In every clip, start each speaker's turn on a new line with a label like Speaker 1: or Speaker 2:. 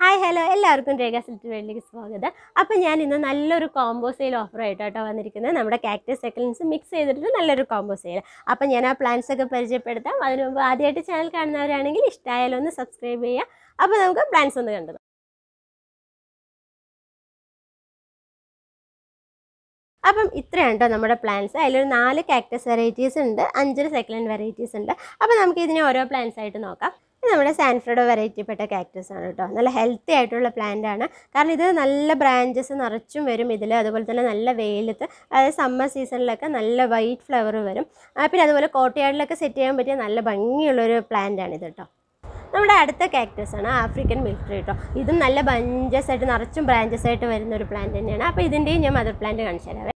Speaker 1: Hi hello എല്ലാവർക്കും രേഖ silt വേൾഡിലേക്ക് സ്വാഗതം. അപ്പം ഞാൻ ഇന്ന് നല്ലൊരു കോംബോ സെയിൽ ഓഫർ ആയിട്ടോ വന്നിരിക്കുന്നത്. നമ്മുടെ കാക്ടസ് സെക്കൻഡ്സ് മിക്സ് ചെയ്തിട്ട് നല്ലൊരു കോംബോ സെയിൽ അപ്പം ഞാൻ ആ പ്ലാൻസ് ഒക്കെ പരിചയപ്പെടുത്താം. അതിനു മുമ്പ് ആദ്യമായിട്ട് ചാനൽ കാണുന്നവരാണെങ്കിൽ ഇഷ്ടമായാലും ഒന്ന് സബ്സ്ക്രൈബ് ചെയ്യുക. അപ്പോൾ നമുക്ക് പ്ലാൻസ് ഒന്ന് കണ്ടത് അപ്പം ഇത്രയാണ് കേട്ടോ നമ്മുടെ പ്ലാൻസ് അതിലൊരു നാല് കാക്ടസ് വെറൈറ്റീസ് ഉണ്ട്. അഞ്ചര സെക്കൻഡ് വെറൈറ്റീസ് ഉണ്ട്. അപ്പോൾ നമുക്ക് ഇതിനെ ഓരോ പ്ലാൻസ് ആയിട്ട് നോക്കാം. നമ്മുടെ സാൻഫ്രഡോ വെറൈറ്റിപ്പെട്ട കാക്ടസ് ആണ് കേട്ടോ. നല്ല ഹെൽത്തി ആയിട്ടുള്ള പ്ലാന്റ് ആണ്. കാരണം ഇത് നല്ല ബ്രാഞ്ചസ് നിറച്ചും വരും ഇതിൽ അതുപോലെ തന്നെ നല്ല വെയിലത്ത് അതായത് സമ്മർ സീസണിലൊക്കെ നല്ല വൈറ്റ് ഫ്ലവർ വരും. പിന്നെ അതുപോലെ കോട്ടയാടിലൊക്കെ സെറ്റ് ചെയ്യാൻ പറ്റിയ നല്ല ഭംഗിയുള്ളൊരു പ്ലാന്റ് ആണ് ഇത് കേട്ടോ. നമ്മുടെ അടുത്ത കാക്ടസ് ആണ് ആഫ്രിക്കൻ മിൽക്ക് ട്രീ കേട്ടോ ഇതും നല്ല ബഞ്ചസ് ആയിട്ട് നിറച്ചും ബ്രാഞ്ചസ് ആയിട്ട് വരുന്ന ഒരു പ്ലാന്റ് തന്നെയാണ്. അപ്പോൾ ഇതിന്റെയും ഞാൻ മദർ പ്ലാന്റ് കാണിച്ചു തരാം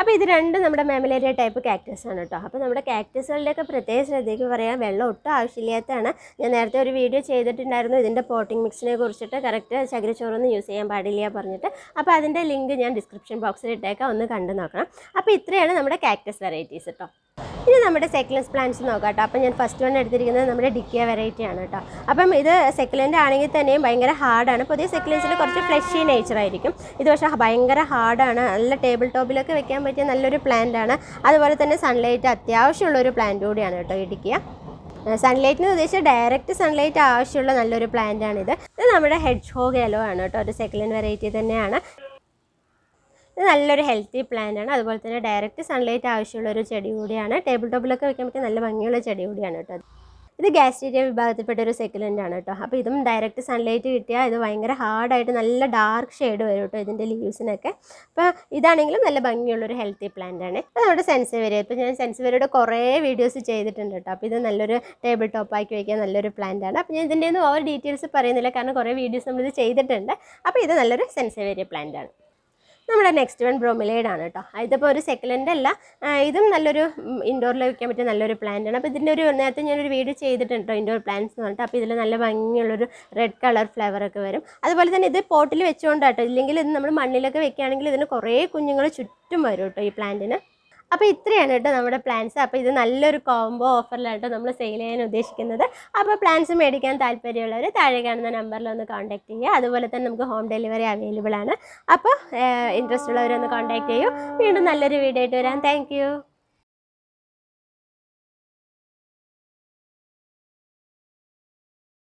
Speaker 1: അപ്പോൾ ഇത് രണ്ടും നമ്മുടെ മാമലേരിയ ടൈപ്പ് കാക്ടസ് ആണ് കേട്ടോ അപ്പോൾ നമ്മുടെ കാക്ടസുകളുടെയൊക്കെ പ്രത്യേക ശ്രദ്ധയ്ക്ക് പറയാൻ വെള്ളം ഒട്ടും ആവശ്യമില്ലാത്തതാണ്. ഞാൻ നേരത്തെ ഒരു വീഡിയോ ചെയ്തിട്ടുണ്ടായിരുന്നു. ഇതിന്റെ പോട്ടിംഗ് മിക്സിനെ കുറിച്ചിട്ട് കറക്റ്റ് ചകിരിച്ചോറൊന്നും യൂസ് ചെയ്യാൻ പാടില്ല പറഞ്ഞിട്ട്. അപ്പോൾ അതിന്റെ ലിങ്ക് ഞാൻ ഡിസ്ക്രിപ്ഷൻ ബോക്സിൽ ഇട്ടേക്കാം. ഒന്ന് കണ്ടു നോക്കണം. അപ്പോൾ ഇത്രയാണ് നമ്മുടെ കാക്ടസ് വെറൈറ്റീസ് കേട്ടോ ഇനി നമ്മുടെ സെക്ലസ് പ്ലാന്റ്സ് നോക്കാം കേട്ടോ അപ്പം ഞാൻ ഫസ്റ്റ് വൺ എടുത്തിരിക്കുന്നത് നമ്മുടെ ഡിക്കിയ വെറൈറ്റി ആണ് കേട്ടോ. അപ്പം ഇത് സെക്കലന്റ് ആണെങ്കിൽ തന്നെയും ഭയങ്കര ഹാർഡാണ് പുതിയ സെക്ലൻസിൽ കുറച്ച് ഫ്ലഷി നേച്ചറായിരിക്കും ഇത് പക്ഷേ ഭയങ്കര ഹാർഡാണ് നല്ല ടേബിൾ ടോപ്പിലൊക്കെ വെക്കാൻ പറ്റിയ നല്ലൊരു പ്ലാന്റ് ആണ്. അതുപോലെ തന്നെ സൺലൈറ്റ് അത്യാവശ്യമുള്ള ഒരു പ്ലാന്റ് കൂടിയാണ് കേട്ടോ ഇടിക്കുക സൺലൈറ്റിന് ഉദ്ദേശിച്ച ഡയറക്റ്റ് സൺലൈറ്റ് ആവശ്യമുള്ള നല്ലൊരു പ്ലാന്റ് ആണിത്. ഇത് നമ്മുടെ ഹെഡ് ഹോഗ് യെല്ലോ ആണ് കേട്ടോ. ഒരു സെക്കൻഡ് വെറൈറ്റി തന്നെയാണ്. ഇത് നല്ലൊരു ഹെൽത്തി പ്ലാന്റ് ആണ്. അതുപോലെ തന്നെ ഡയറക്റ്റ് സൺലൈറ്റ് ആവശ്യമുള്ള ഒരു ചെടി കൂടിയാണ്. ടേബിൾ ടോപ്പിലൊക്കെ വെക്കാൻ പറ്റിയ നല്ല ഭംഗിയുള്ള ചെടി കൂടിയാണ് കേട്ടോ ഇത്. ഗാസ്റ്റീരിയ വിഭാഗത്തിൽപ്പെട്ട ഒരു സെക്കുലന്റ് ആണ് കേട്ടോ. അപ്പോൾ ഇതും ഡയറക്റ്റ് സൺലൈറ്റ് കിട്ടിയാൽ ഇത് ഭയങ്കര ഹാർഡായിട്ട് നല്ല ഡാർക്ക് ഷെയ്ഡ് വരും കേട്ടോ ഇതിന്റെ ലീവ്സിനൊക്കെ അപ്പോൾ ഇതാണെങ്കിലും നല്ല ഭംഗിയുള്ളൊരു ഹെൽത്തി പ്ലാന്റ് ആണ്. അപ്പോൾ നമ്മുടെ സെൻസിവരിയ ഇപ്പോൾ ഞാൻ സെൻസിവരിയുടെ കുറേ വീഡിയോസ് ചെയ്തിട്ടുണ്ട് കേട്ടോ. അപ്പോൾ ഇത് നല്ലൊരു ടേബിൾ ടോപ്പാക്കി വയ്ക്കാൻ നല്ലൊരു പ്ലാന്റ് ആണ്. അപ്പോൾ ഞാൻ ഇതിന്റെ ഒന്നും ഓവർ ഡീറ്റെയിൽസ് പറയുന്നില്ല. കാരണം കുറേ വീഡിയോസ് നമ്മളിത് ചെയ്തിട്ടുണ്ട്. അപ്പോൾ ഇത് നല്ലൊരു സെൻസിവേരിയ പ്ലാന്റ് ആണ്. നമ്മുടെ നെക്സ്റ്റ് വൺ ബ്രോമിലൈഡ് ആണ് കേട്ടോ ഇതിപ്പോൾ ഒരു സെക്കൻഡ് അല്ല. ഇതും നല്ലൊരു ഇൻഡോറിൽ വയ്ക്കാൻ പറ്റിയ നല്ലൊരു പ്ലാന്റ് ആണ്. അപ്പോൾ ഇതിന്റെ ഒരു നേരത്തെ ഞാനൊരു വീഡിയോ ചെയ്തിട്ടുണ്ട് കേട്ടോ ഇൻഡോർ പ്ലാന്റ്സ് എന്ന് പറഞ്ഞിട്ട്. അപ്പോൾ ഇതിൽ നല്ല ഭംഗിയുള്ളൊരു റെഡ് കളർ ഫ്ലവർ ഒക്കെ വരും. അതുപോലെ തന്നെ ഇത് പോട്ടിൽ വെച്ചുകൊണ്ടാട്ടോ ഇല്ലെങ്കിൽ ഇത് നമ്മൾ മണ്ണിലൊക്കെ വെക്കുകയാണെങ്കിൽ ഇതിന് കുറേ കുഞ്ഞുങ്ങൾ ചുറ്റും വരും കേട്ടോ ഈ പ്ലാന്റിന് അപ്പോൾ ഇത്രയാണ് കേട്ടോ നമ്മുടെ പ്ലാൻസ് അപ്പോൾ ഇത് നല്ലൊരു കോംബോ ഓഫറിലാട്ടോ നമ്മൾ സെയിൽ ചെയ്യാൻ ഉദ്ദേശിക്കുന്നത്. അപ്പോൾ പ്ലാൻസ് മേടിക്കാൻ താല്പര്യമുള്ളവർ താഴെ കാണുന്ന നമ്പറിൽ ഒന്ന് കോൺടാക്ട് ചെയ്യുക. അതുപോലെ തന്നെ നമുക്ക് ഹോം ഡെലിവറി അവൈലബിൾ ആണ്. അപ്പോൾ ഇൻട്രസ്റ്റ് ഉള്ളവരൊന്ന് കോൺടാക്ട് ചെയ്യൂ. വീണ്ടും നല്ലൊരു വീഡിയോ ആയിട്ട് വരാം. താങ്ക്